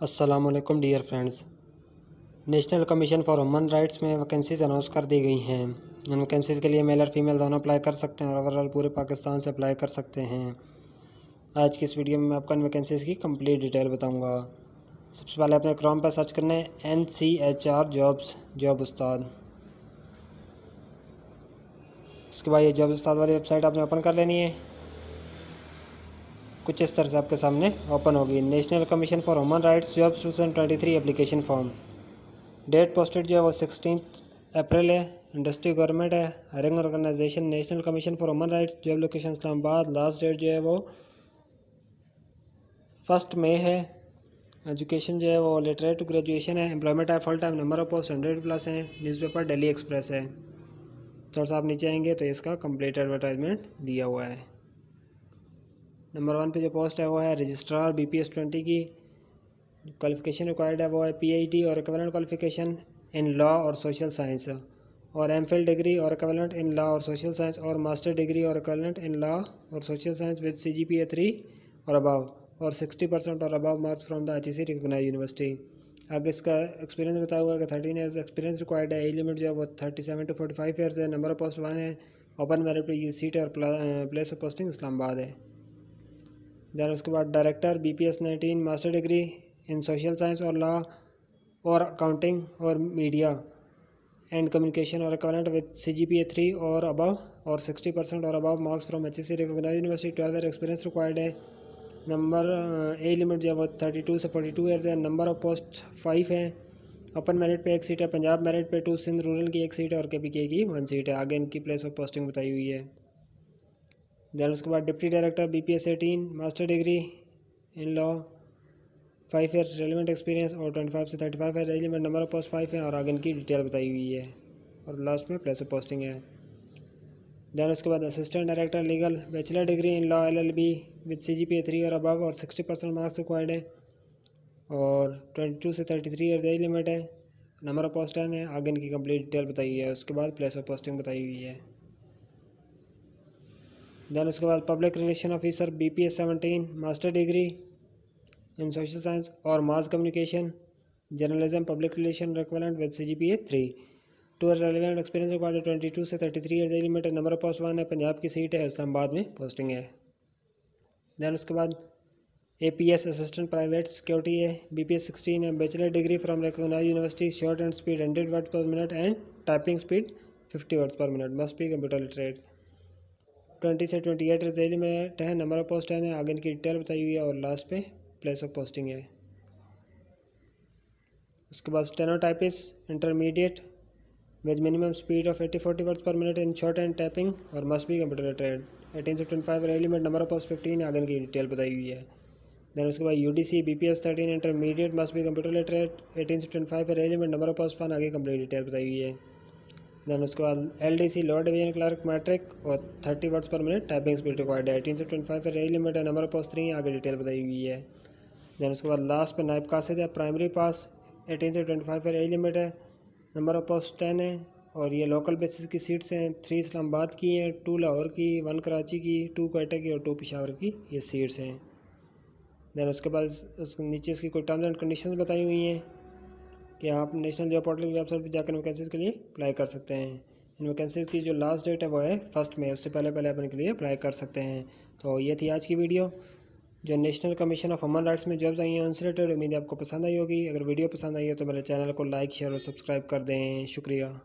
असलकम dear friends national commission for human rights में vacancies announce कर दी गई हैं। इन वैकेंसीज़ के लिए मेल और फीमेल दोनों अप्लाई कर सकते हैं और ओवरऑल पूरे पाकिस्तान से अप्लाई कर सकते हैं। आज की इस वीडियो में मैं आपको इन वैकेंसीज़ की कंप्लीट डिटेल बताऊँगा। सबसे पहले अपने क्रॉम पर सर्च करना है N C H R jobs job Ustad उसके बाद ये जॉब उस्ताद वाली वेबसाइट आपने ओपन कर लेनी है। कुछ इस तरह से आपके सामने ओपन होगी। National commission for human rights job two thousand twenty three application form date posted जो है वो सिक्सटीन अप्रैल है। इंडस्ट्री गवर्नमेंट है। Hiring organization national commission for human rights job location Islamabad. Last date जो है वो first मे है। Education जो है वो लिटरेट टू ग्रेजुएशन है। एम्प्लॉयमेंट है full time number of post hundred plus है। न्यूज़पेपर डेली एक्सप्रेस है। थोड़ा सा आप नीचे आएँगे तो इसका कंप्लीट एडवर्टाइजमेंट दिया हुआ है। नंबर वन पे जो पोस्ट है वो है registrar B P S twenty की। क्वालिफिकेशन रिक्वायर्ड है वो है पी आई टी और इक्वलेंट क्वालिफिकेशन इन लॉ और सोशल साइंस और एम फिल डिग्री और इक्वलेंट इन लॉ और सोशल साइंस और मास्टर डिग्री और इक्वलेंट इन लॉ और social science with C G P A three और अबाव और सिक्सटी परसेंट और above marks from the H C recognize university आगे इसका एक्सपीरियंस बताया हुआ कि थर्टीन ईयर्स एक्सपीरियंस रिक्वायर्ड है। एज लिमिट जो है वो thirty seven to forty five years है। नंबर ऑफ़ पोस्ट वन है। ओपन मेरिट पे ये सीट और प्लेस ऑफ़ पोस्टिंग इस्लामाबाद है। दैन उसके बाद director B P S nineteen master degree in social science और लॉ और अकाउंटिंग और मीडिया एंड कम्युनिकेशन और account with C G P A three और अबव और सिक्सटी परसेंट और above marks from H S C recognize university twelve year experience required है। Number ए limit जो है वो थर्टी टू से फोर्टी टू ईयर्स है। नंबर ऑफ़ पोस्ट फाइव है। अपन मेरिट पे एक सीट है। पंजाब मेरिट पे टू सिंध रूरल की एक सीट है और के पी के की वन सीट है। आगे इनकी प्लेस ऑफ़ पोस्टिंग बताई हुई है। दैन उसके बाद deputy director B P S eighteen master degree in law five year relevant experience और ट्वेंटी फाइव से thirty five year relevant number of post five है और आगे इनकी डिटेल बताई हुई है। और लास्ट में प्लेस ऑफ़ पोस्टिंग है। दैन उसके बाद assistant director legal bachelor degree in law L L B with C G P A three और अबव और सिक्सटी परसेंट मार्क्स रिक्वायर्ड है। और ट्वेंटी टू से thirty three years age limit है। Number of post ten है। आगे इनकी complete detail बताई हुई है। उसके बाद प्लेस ऑफ़ पोस्टिंग बताई हुई है। देन उसके बाद public relation officer B P S seventeen master degree in social science और mass communication journalism public relation requirement with C G P A three two relevant experience required twenty two से thirty three years limited number post one है पंजाब की seat है इस्लामाबाद में posting है। Then उसके बाद A P S assistant private security है B P S sixteen है bachelor degree from recognise university shorthand speed hundred word per minute and typing speed fifty words per minute must be computer literate twenty से twenty eight रिजेल में है, number of post है आगे इनकी detail बताई हुई है और लास्ट पे प्लेस ऑफ़ पोस्टिंग है। उसके बाद stenotypist intermediate with minimum speed of eighty forty words per minute in shorthand typing और मस्ट बी कंप्यूटर एटीन से ट्वेंटी फाइव एलिमेंट नंबर ऑफ़ पोस्ट फिफ्टीन आगे इनकी डिटेल बताई हुई है। देन उसके बाद U D C B P S thirteen intermediate must be computer literate eighteen से ट्वेंटी फाइव एलिमेंट नंबर ऑफ़ पोस्ट फन आगे कंप्लीट डिटेल बताई हुई है। देन उसके बाद L D C lower division clerk matric और thirty words per minute typing speed required है एटीन से ट्वेंटी फाइव रही लिमिट है नंबर पोस्ट थ्री आगे डिटेल बताई हुई है। देन उसके बाद लास्ट पर नाइब कासिद है प्राइमरी पास एटीन से ट्वेंटी फाइव रही लिमिट है नंबर ऑफ़ पोस्ट टेन है, और ये लोकल बेसिस की सीट्स हैं थ्री इस्लामाबाद की हैं टू लाहौर की वन कराची की टू कोयटा की और टू पिशावर की ये सीट्स हैं। देन उसके बाद उसके नीचे इसकी कोई टर्म्स एंड कंडीशंस बताई हुई हैं। कि आप नेशनल जॉब पोर्टल की वेबसाइट पर जाकर वैकेंसीज़ के लिए अप्लाई कर सकते हैं। इन वैकेंसीज़ की जो लास्ट डेट है वो है फ़र्स्ट में उससे पहले पहले अपने के लिए अप्लाई कर सकते हैं। तो ये थी आज की वीडियो जो national commission of human rights में जॉब्स आई हैं, उनसे रिलेटेड उम्मीद आपको पसंद आई होगी। अगर वीडियो पसंद आई हो तो मेरे चैनल को लाइक शेयर और सब्सक्राइब कर दें। शुक्रिया।